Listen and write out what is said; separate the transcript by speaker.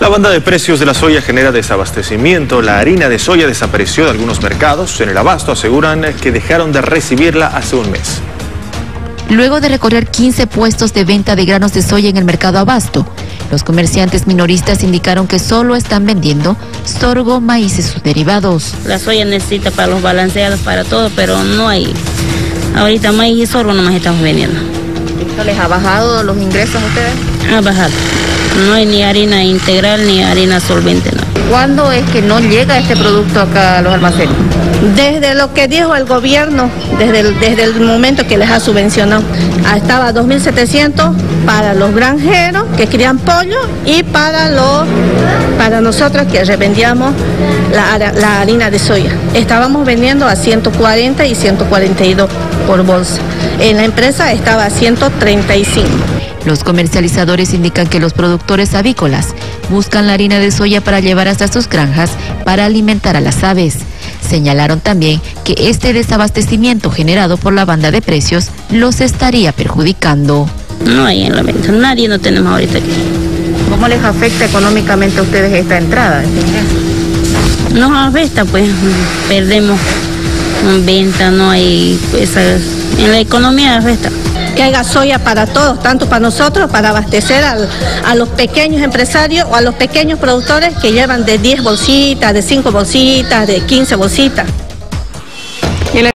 Speaker 1: La banda de precios de la soya genera desabastecimiento. La harina de soya desapareció de algunos mercados. En el abasto aseguran que dejaron de recibirla hace un mes.
Speaker 2: Luego de recorrer 15 puestos de venta de granos de soya en el mercado abasto, los comerciantes minoristas indicaron que solo están vendiendo sorgo, maíz y sus derivados.
Speaker 3: La soya necesita para los balanceados, para todo, pero no hay. Ahorita maíz y sorgo nomás estamos vendiendo.
Speaker 4: ¿Esto les ha bajado los ingresos a ustedes?
Speaker 3: Ha bajado. No hay ni harina integral ni harina solvente. No.
Speaker 4: ¿Cuándo es que no llega este producto acá a los almacenes?
Speaker 5: Desde lo que dijo el gobierno, desde el, desde el momento que les ha subvencionado, ah, estaba 2.700 para los granjeros que crían pollo y para, los, para nosotros que revendíamos la, la harina de soya. Estábamos vendiendo a 140 y 142 por bolsa. En la empresa estaba a 135.
Speaker 2: Los comercializadores indican que los productores avícolas buscan la harina de soya para llevar hasta sus granjas para alimentar a las aves. Señalaron también que este desabastecimiento generado por la banda de precios los estaría perjudicando.
Speaker 3: No hay en la venta, nadie no tenemos ahorita aquí.
Speaker 4: ¿Cómo les afecta económicamente a ustedes esta entrada?
Speaker 3: Nos afecta, pues perdemos venta, no hay, pues, en la economía afecta
Speaker 5: que haya soya para todos, tanto para nosotros, para abastecer al, a los pequeños empresarios o a los pequeños productores que llevan de 10 bolsitas, de 5 bolsitas, de 15 bolsitas.